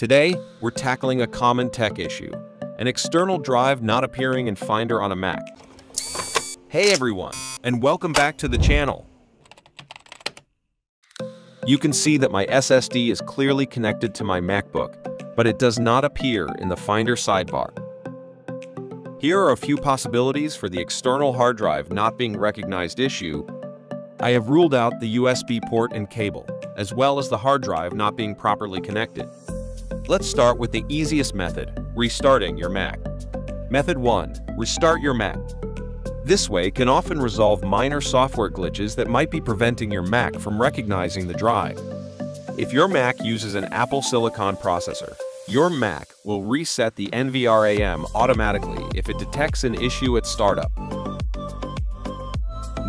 Today, we're tackling a common tech issue, an external drive not appearing in Finder on a Mac. Hey everyone, and welcome back to the channel. You can see that my SSD is clearly connected to my MacBook, but it does not appear in the Finder sidebar. Here are a few possibilities for the external hard drive not being recognized issue. I have ruled out the USB port and cable, as well as the hard drive not being properly connected. Let's start with the easiest method, restarting your Mac. Method 1. Restart your Mac. This way can often resolve minor software glitches that might be preventing your Mac from recognizing the drive. If your Mac uses an Apple Silicon processor, your Mac will reset the NVRAM automatically if it detects an issue at startup.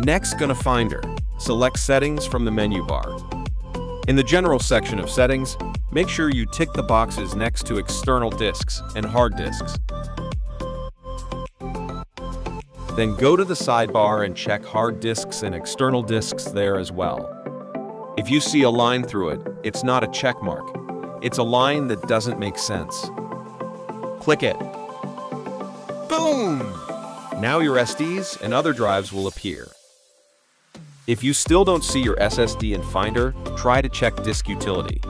Next, go to Finder. Select Settings from the menu bar. In the General section of Settings, make sure you tick the boxes next to external disks and hard disks. Then go to the sidebar and check hard disks and external disks there as well. If you see a line through it, it's not a check mark. It's a line that doesn't make sense. Click it. Boom! Now your SDs and other drives will appear. If you still don't see your SSD in Finder, try to check Disk Utility.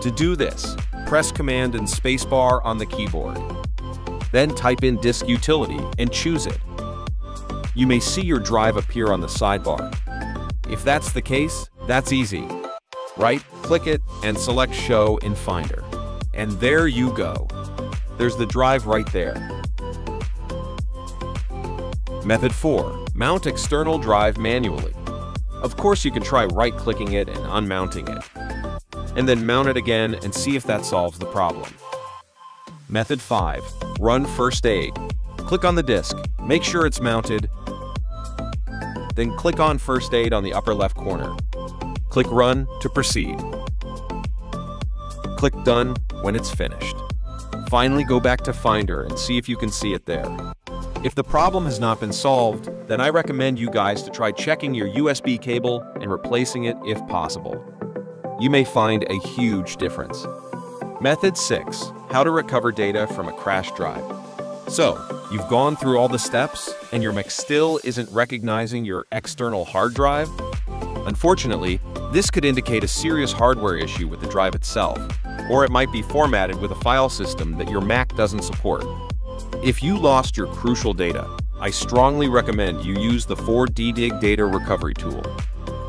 To do this, press Command and Spacebar on the keyboard. Then type in Disk Utility and choose it. You may see your drive appear on the sidebar. If that's the case, that's easy. Right, click it and select Show in Finder. And there you go. There's the drive right there. Method 4. Mount external drive manually. Of course you can try right-clicking it and unmounting it. And then mount it again and see if that solves the problem. Method 5. Run first aid. Click on the disk, make sure it's mounted, then click on first aid on the upper left corner. Click Run to proceed. Click Done when it's finished. Finally go back to Finder and see if you can see it there. If the problem has not been solved, then I recommend you guys to try checking your USB cable and replacing it if possible. You may find a huge difference. Method 6. How to recover data from a crash drive. So, you've gone through all the steps, and your Mac still isn't recognizing your external hard drive? Unfortunately, this could indicate a serious hardware issue with the drive itself, or it might be formatted with a file system that your Mac doesn't support. If you lost your crucial data, I strongly recommend you use the 4DDiG Data Recovery tool.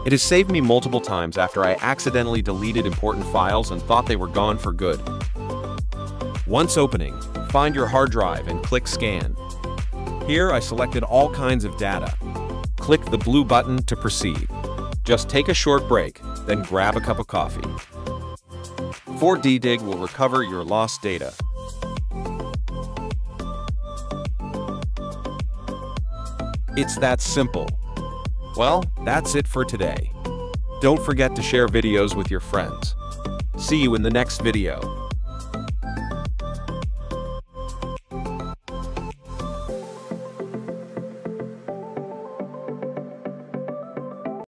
It has saved me multiple times after I accidentally deleted important files and thought they were gone for good. Once opening, find your hard drive and click Scan. Here I selected all kinds of data. Click the blue button to proceed. Just take a short break, then grab a cup of coffee. 4DDiG will recover your lost data. It's that simple. Well, that's it for today. Don't forget to share videos with your friends. See you in the next video.